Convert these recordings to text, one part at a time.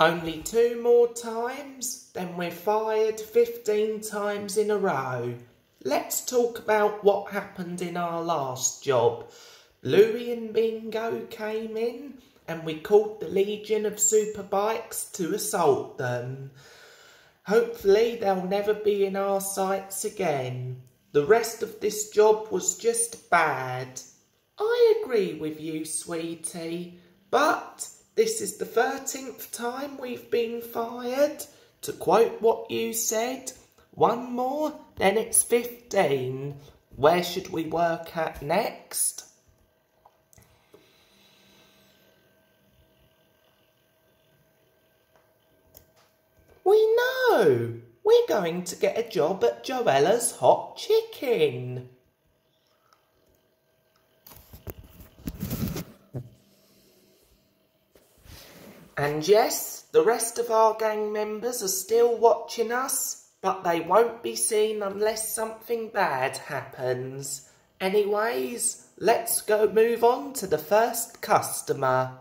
Only two more times, then we're fired 15 times in a row. Let's talk about what happened in our last job. Louie and Bingo came in and we called the Legion of Superbikes to assault them. Hopefully they'll never be in our sights again. The rest of this job was just bad. I agree with you, sweetie, but this is the 13th time we've been fired. To quote what you said, one more, then it's 15. Where should we work at next? We know! We're going to get a job at Joella's Hot Chicken. And yes, the rest of our gang members are still watching us, but they won't be seen unless something bad happens. Anyways, let's go move on to the first customer.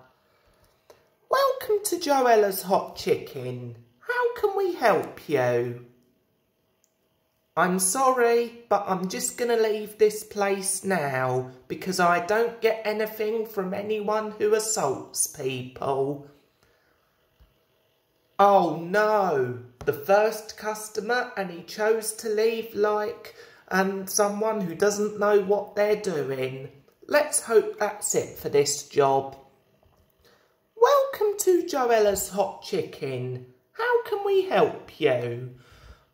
Welcome to Joella's Hot Chicken. How can we help you? I'm sorry, but I'm just going to leave this place now because I don't get anything from anyone who assaults people. Oh no, the first customer and he chose to leave like um, someone who doesn't know what they're doing. Let's hope that's it for this job. Welcome to Joella's Hot Chicken. How can we help you?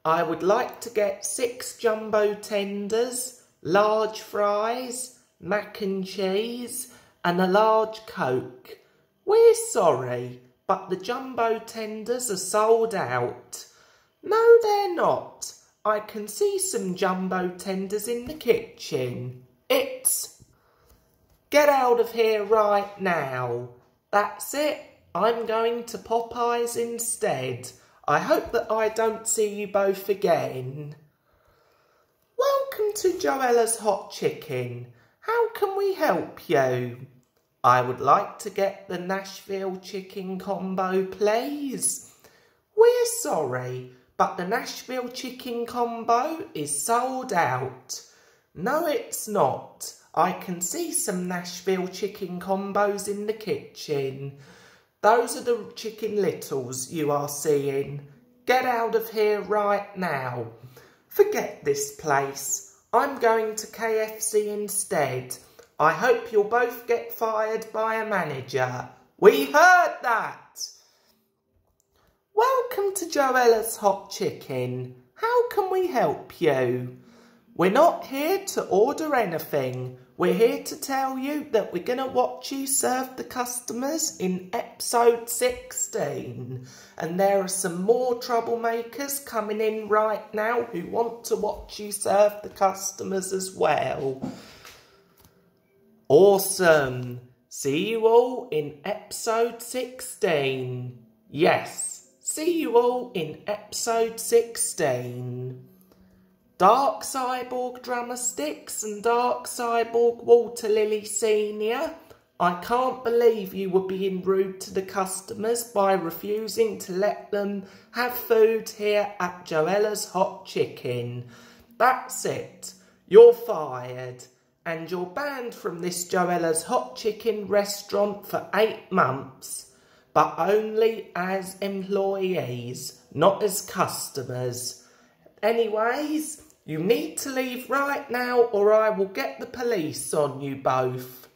I would like to get six jumbo tenders, large fries, mac and cheese and a large coke. We're sorry, but the jumbo tenders are sold out. No, they're not. I can see some jumbo tenders in the kitchen. It's... Get out of here right now. That's it. I'm going to Popeyes instead. I hope that I don't see you both again. Welcome to Joella's Hot Chicken. How can we help you? I would like to get the Nashville chicken combo, please. We're sorry, but the Nashville chicken combo is sold out. No, it's not. I can see some Nashville chicken combos in the kitchen. Those are the chicken littles you are seeing. Get out of here right now. Forget this place. I'm going to KFC instead. I hope you'll both get fired by a manager. We heard that! Welcome to Joella's Hot Chicken. How can we help you? We're not here to order anything. We're here to tell you that we're going to watch you serve the customers in episode 16. And there are some more troublemakers coming in right now who want to watch you serve the customers as well. Awesome. See you all in episode 16. Yes, see you all in episode 16. Dark Cyborg Drummer Stix and Dark Cyborg Water Lily Senior. I can't believe you were being rude to the customers by refusing to let them have food here at Joella's Hot Chicken. That's it. You're fired and you're banned from this Joella's Hot Chicken restaurant for eight months, but only as employees, not as customers. Anyways, you need to leave right now or I will get the police on you both.